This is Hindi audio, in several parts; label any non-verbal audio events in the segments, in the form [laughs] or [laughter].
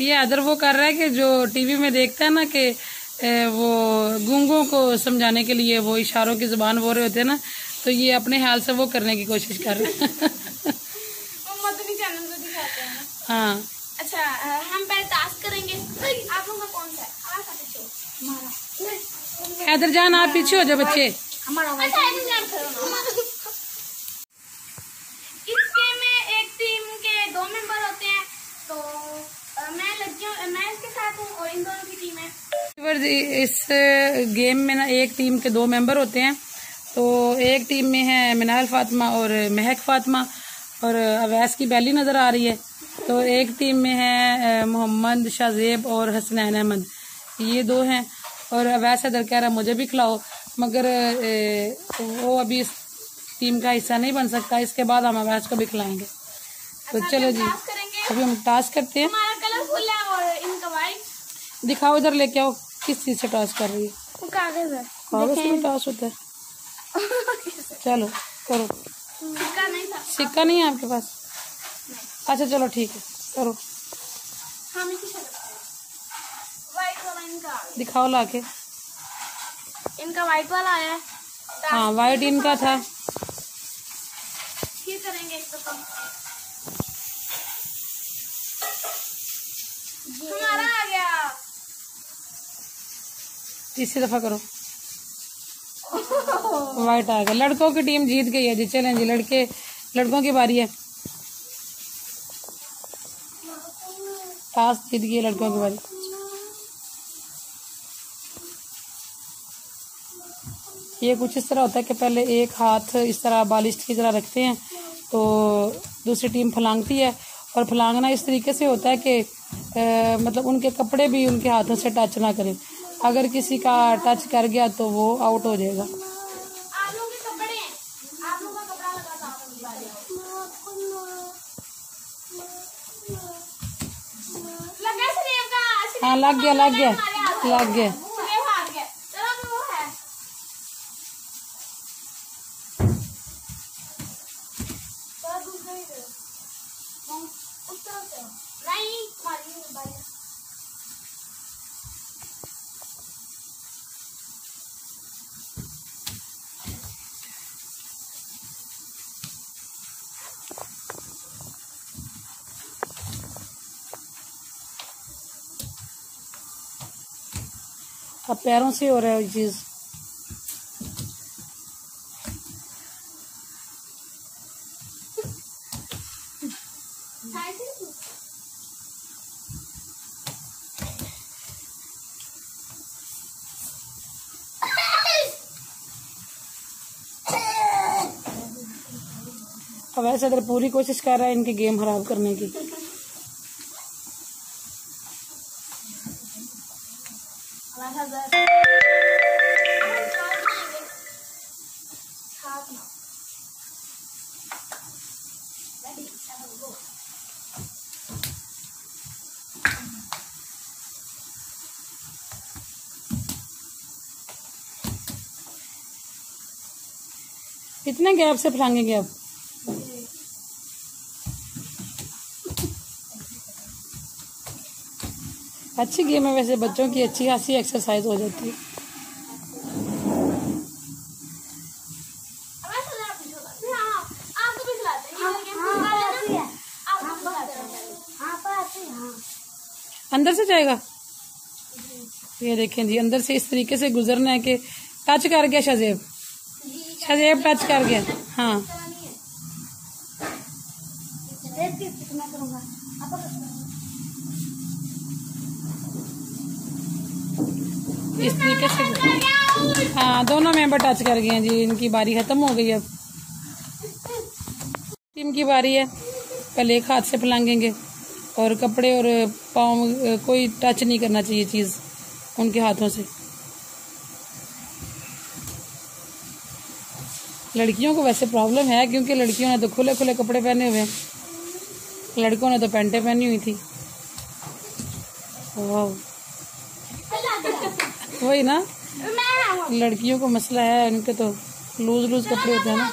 हैदर वो कर रहा है कि जो टीवी में देखता है ना कि वो गूंगों को समझाने के लिए वो इशारों की ज़ुबान बोल रहे होते हैं ना तो ये अपने हाल से वो करने की कोशिश कर रहे हैं हैं हाँ अच्छा हम पहले टास्क करेंगे आप लोगों का कौन सा है हैदर जान आप पीछे हो जाओ बच्चे अच्छा, इसके में एक टीम के दो मेंबर होते हैं तो मैं लड़कियों मैं इसके साथ हूँ और इन दोनों की टीम है इस गेम में ना एक टीम के दो मेंबर होते हैं। तो एक टीम में है मिनाल फातिमा और महक फातिमा और अवैस की बैली नज़र आ रही है। तो एक टीम में है मोहम्मद शाहजेब और हसनैन अहमद। ये दो हैं और अवैस अदर कह रहा मुझे भी खिलाओ। मगर वो अभी इस टीम का हिस्सा नहीं बन सकता। इसके बाद हम अवैस को भी खिलाएँगे। तो अच्छा, चलो जी अभी हम टास्क करते हैं। दिखाओ इधर लेके आओ। किस चीज़ से टास्क कर रही है? कागज़ है। टास्क होता है। [laughs] चलो करो। सिक्का नहीं था। सिक्का नहीं है आपके पास? अच्छा चलो ठीक है करो। दिखाओ ला के इनका व्हाइट वाला आया हाँ। व्हाइट इनका था। फिर करेंगे हमारा तीसरी दफ़ा करो। वाइट आ गया लड़कों की टीम जीत गई है जी। चलें जी लड़के, लड़कों की बारी है। टास्क जीत गई लड़कों की बारी। ये कुछ इस तरह होता है कि पहले एक हाथ इस तरह बालिश की तरह रखते हैं तो दूसरी टीम फलांगती है। और फलांगना इस तरीके से होता है कि मतलब उनके कपड़े भी उनके हाथों से टच ना करें। अगर किसी का टच कर गया तो वो आउट हो जाएगा। हाँ लग गया लग गया लग गया। अब पैरों से हो रहा है चीज़। अब ऐसे अगर पूरी कोशिश कर रहा है इनकी गेम खराब करने की। कितने गैप से फैलाएँगे अब अच्छी गेम है वैसे, बच्चों की अच्छी खासी एक्सरसाइज हो जाती है। अंदर से जाएगा? ये देखें जी, अंदर से इस तरीके से गुजरना है कि टच कर गया शजेब शजेब टच कर गया। हाँ। इस तरीके से हाँ दोनों मेंबर टच कर गए हैं जी। इनकी बारी खत्म हो गई अब। टीम की बारी है। पहले एक हाथ से फलांगेंगे और कपड़े और पाँव, कोई टच नहीं करना चाहिए चीज़ उनके हाथों से। लड़कियों को वैसे प्रॉब्लम है, क्योंकि लड़कियों ने तो खुले खुले कपड़े पहने हुए हैं। लड़कों ने तो पैंटें पहनी हुई थी। वही। ना? लड़कियों को मसला है उनके तो लूज लूज कपड़े होते हैं ना।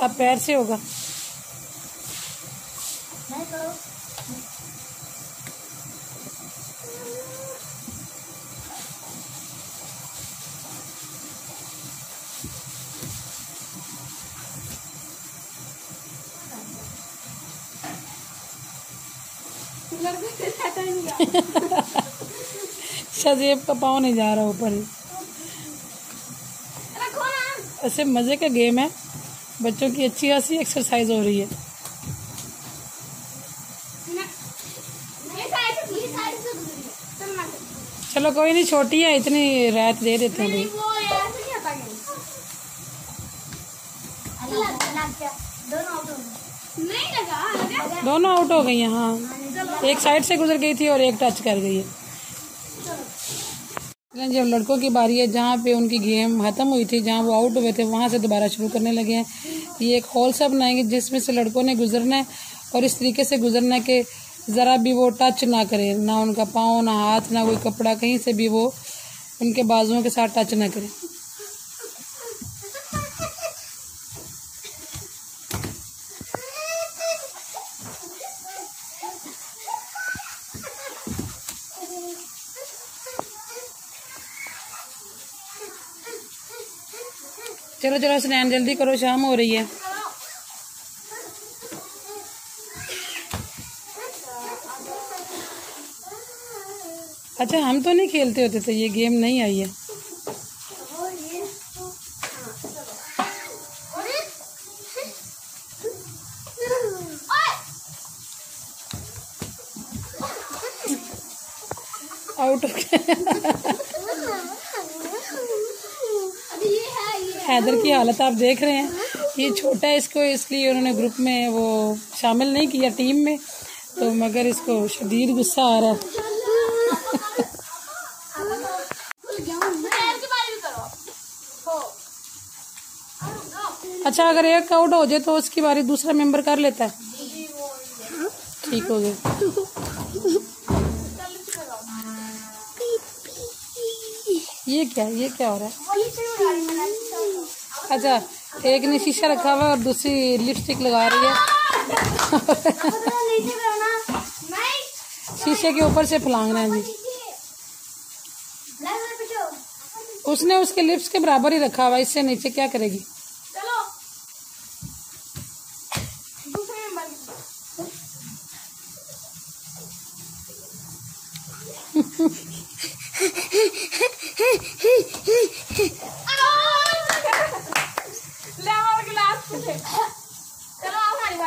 अब पैर से होगा। शजेब का पाँव नहीं जा रहा ऊपर ऐसे मज़े का गेम है। बच्चों की अच्छी खासी एक्सरसाइज हो रही है। चलो कोई नहीं, छोटी है, इतनी रायत दे देते हैं। दोनों आउट हो गई हैं हाँ। एक साइड से गुजर गई थी और एक टच कर गई है। जब लड़कों की बारी है, जहाँ पे उनकी गेम ख़त्म हुई थी, जहाँ वो आउट हुए थे, वहाँ से दोबारा शुरू करने लगे हैं। ये एक हॉल सा बनाएँगे, जिसमें से लड़कों ने गुजरना है और इस तरीके से गुजरना है कि ज़रा भी वो टच ना करें, ना उनका पाँव, ना हाथ, ना कोई कपड़ा, कहीं से भी वो उनके बाजुओं के साथ टच ना करे। चलो चलो, स्नैन जल्दी करो, शाम हो रही है। अच्छा हम तो नहीं खेलते होते थे ये गेम नहीं आई है। आउट गया [laughs] हैदर की हालत आप देख रहे हैं। ये छोटा है इसको, इसलिए उन्होंने ग्रुप में वो शामिल नहीं किया टीम में। तो मगर इसको शदीद गुस्सा आ रहा है। अच्छा अगर एक आउट हो जाए तो उसकी बारी दूसरा मेंबर कर लेता है। ठीक हो गया। ये क्या ये क्या हो रहा है? अच्छा एक ने शीशा रखा हुआ है और दूसरी लिपस्टिक लगा रही है। शीशे के ऊपर से फलांग रहे हैं जी। उसने उसके लिप्स के बराबर ही रखा हुआ इससे नीचे क्या करेगी?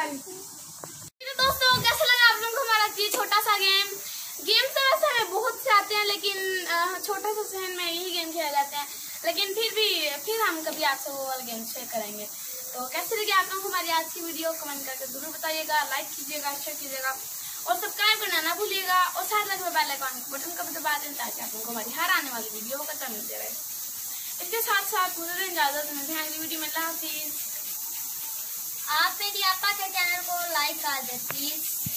दोस्तों, कैसा लगा आप लोगों को हमारा ये छोटा सा गेम गेम तो वैसे हमें बहुत से आते हैं, लेकिन छोटा सा सहन में यही गेम खेले जाते हैं। लेकिन फिर भी, फिर हम कभी आपसे वो वाला गेम शेयर करेंगे। तो कैसे लगे आप लोगों को हमारी आज की वीडियो कमेंट करके ज़रूर बताइएगा लाइक कीजिएगा शेयर कीजिएगा, और सब्सक्राइब करना ना भूलिएगा, और साथ लगे बेल आइकन बटन का भी दबा दें, ताकि आप लोगों को हमारी हर आने वाली वीडियो का मिलते रहे। इसके साथ साथ पूरे मुझे इजाज़त हैं अगली वीडियो में हाफिज़। आप मेरी आपा के चैनल को लाइक कर दे प्लीज़